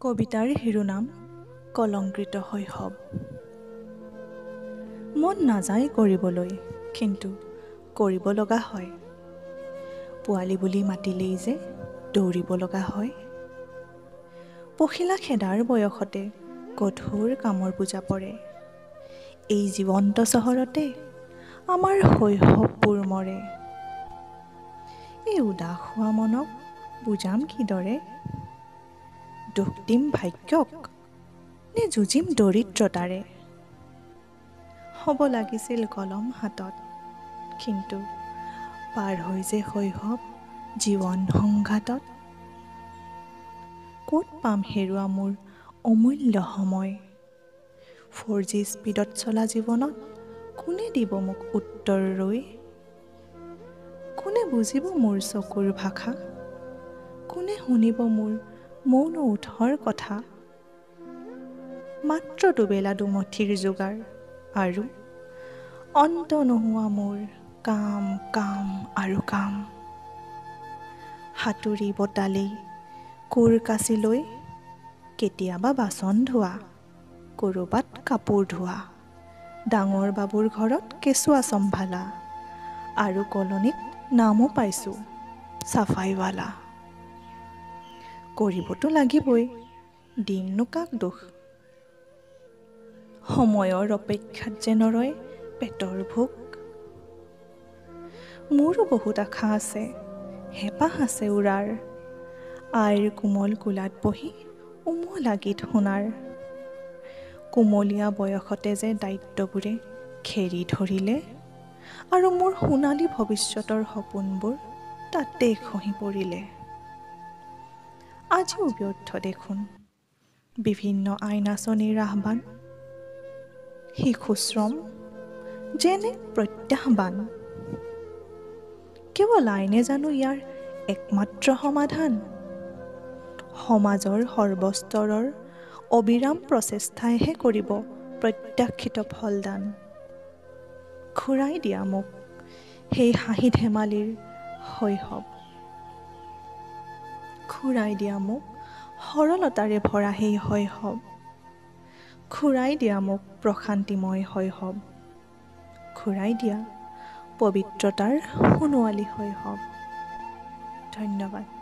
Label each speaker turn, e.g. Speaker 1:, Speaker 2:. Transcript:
Speaker 1: কবিতাৰ শিৰোনাম কলংকৃত শৈশৱ মন নাযায় কৰিবলৈ কিন্তু কৰিব লগা হয়। পোৱালি বুলি মাতিলেই যে দৌৰিব লগা হয়। পখিলা খেদাৰ বয়সতে গধুৰ কামৰ বোজা পৰে। এই জীৱন্ত চহৰতে আমাৰ শৈশৱবোৰ মৰে। এই উদাস হোৱা মনক বুজাম কিদৰে? দুখ দিম ভাগ্যক নে যুঁজিম দৰিদ্ৰতাৰে? হ'ব লাগিছিল কলম হাতত কিন্তু পাৰ হৈ যে শৈশৱ জীৱন সংঘাতত? ক'ত পাম হেৰুৱা মোৰ অমূল্য সময়? ফ'ৰ জি স্পীডত চলা জীৱনত কোনে দিব মোক উত্তৰ ৰৈ? কোনে বুজিব মোৰ চকুৰ ভাষা? কোনে শুনিব মোৰ মৌন ওঠৰ কথা। মাত্ৰ দুবেলা দুমঠিৰ যোগাৰ আৰু অন্ত নোহোৱা মোৰ কাম কাম আৰু কাম। সাঁতুৰি বটালি কোৰ কাচি লৈ কেতিয়াবা বাচন ধোৱা ক'ৰবাত কাপোৰ ধোৱা ডাঙৰ বাবুৰ ঘৰত কেঁচুৱা চম্ভালা আৰু কলনীত নামো পাইছোঁ চাফাইৱালা। কৰিবতো লাগিবই। দিমনো কাক দোষ। সময়ৰ অপেক্ষাত যে নৰয় পেটৰ ভোক। মোৰো বহুত আশা আছে হেঁপাহ আছে উৰাৰ। আইৰ কোমল কোলাত বহি উমলা গীত শুনাৰ। কোমলীয়া বয়সতে যে দায়িত্ববোৰে খেৰি ধৰিলে আৰু মোৰ সোণালী ভৱিষ্যতৰ সপোনবোৰ তাতে খহি পৰিলে। আজিও ব্যৰ্থ দেখোন। বিভিন্ন আইন আঁচনিৰ আহ্বান শিশুশ্ৰম যেনে প্ৰত্যাহ্বান। কেৱল আইনে জানো ইয়াৰ একমাত্ৰ সমাধান? সমাজৰ সৰ্বস্তৰৰ অবিৰাম প্ৰচেষ্টাইহে কৰিব প্ৰত্যাশিত ফলদান। ঘূৰাই দিয়া মোক সেই হাঁহি ধেমালিৰ শৈশৱ। ঘূৰাই দিয়া মোক সৰলতাৰে ভৰা সেই শৈশৱ ঘূৰাই দিয়া মোক প্ৰশান্তিময় শৈশৱ ঘূৰাই দিয়া পবিত্ৰতাৰ সোণোৱালী শৈশৱ ধন্যবাদ।